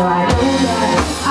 I don't know.